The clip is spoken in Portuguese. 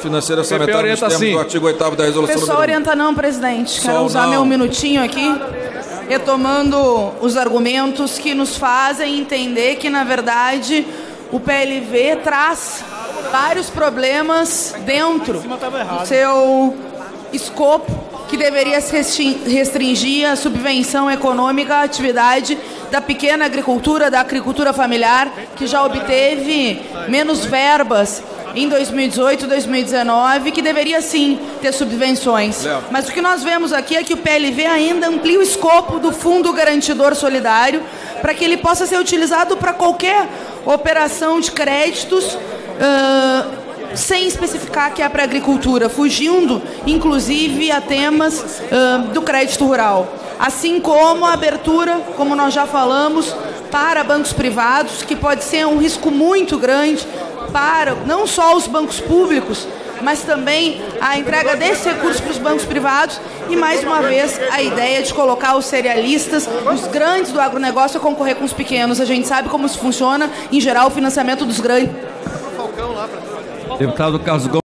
financeira orçamentária orienta termos sim. do artigo 8 da resolução Pessoal número orienta não, presidente. Quero Sol, usar não. meu minutinho aqui, retomando os argumentos que nos fazem entender que, na verdade, o PLV traz vários problemas dentro do seu escopo que deveria restringir a subvenção econômica à atividade da pequena agricultura, da agricultura familiar, que já obteve menos verbas em 2018 e 2019, que deveria sim ter subvenções. Léo. Mas o que nós vemos aqui é que o PLV ainda amplia o escopo do Fundo Garantidor Solidário para que ele possa ser utilizado para qualquer operação de créditos. ah, sem especificar que é para agricultura, fugindo inclusive a temas ah, do crédito rural. Assim como a abertura, como nós já falamos, para bancos privados, que pode ser um risco muito grande para não só os bancos públicos, mas também a entrega desses recursos para os bancos privados e, mais uma vez, a ideia de colocar os cerealistas, os grandes do agronegócio, a concorrer com os pequenos. A gente sabe como isso funciona, em geral, o financiamento dos grandes Deputado Carlos Gomes.